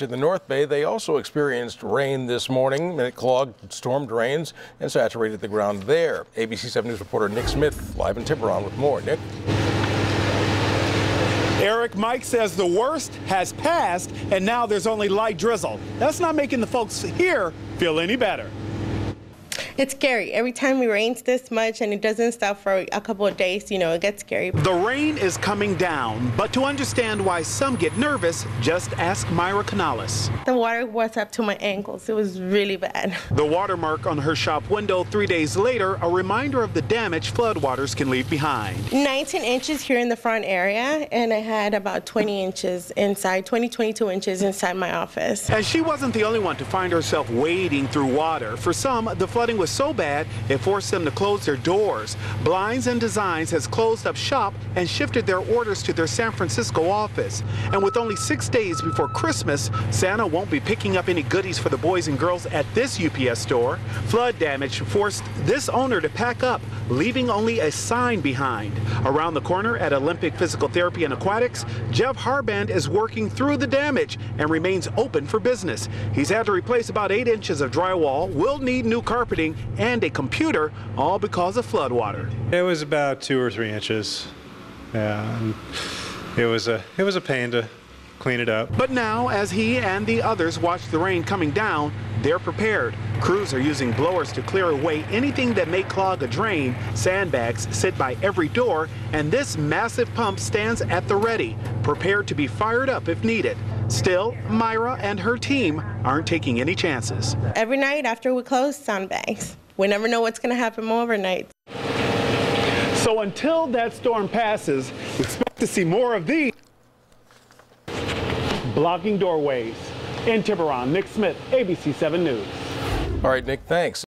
To the North Bay, they also experienced rain this morning, it clogged storm drains and saturated the ground there. ABC 7 News reporter Nick Smith live in Tiburon with more. Nick? Eric Mike says the worst has passed, and now there's only light drizzle. That's not making the folks here feel any better. It's scary. Every time it rains this much and it doesn't stop for a couple of days, you know, it gets scary. The rain is coming down, but to understand why some get nervous, just ask Mayra Canales. The water was up to my ankles. It was really bad. The watermark on her shop window three days later, a reminder of the damage floodwaters can leave behind. 19 inches here in the front area, and I had about 20 inches inside, 20, 22 inches inside my office. And she wasn't the only one to find herself wading through water. For some, the flooding was so bad it forced them to close their doors. Blinds and Designs has closed up shop and shifted their orders to their San Francisco office. And with only six days before Christmas, Santa won't be picking up any goodies for the boys and girls at this UPS store. Flood damage forced this owner to pack up, leaving only a sign behind. Around the corner at Olympic Physical Therapy and Aquatics, Jeff Harband is working through the damage and remains open for business. He's had to replace about eight inches of drywall, will need new carpeting, and a computer, all because of floodwater. It was about two or three inches. Yeah, and it was a it was a pain to clean it up. But now, as he and the others watch the rain coming down, they're prepared. Crews are using blowers to clear away anything that may clog a drain. Sandbags sit by every door, and this massive pump stands at the ready, prepared to be fired up if needed. Still, Mayra and her team aren't taking any chances. Every night after we close, sandbags. We never know what's going to happen overnight. So until that storm passes, expect to see more of these blocking doorways. In Tiburon, Nick Smith, ABC 7 News. All right, Nick, thanks.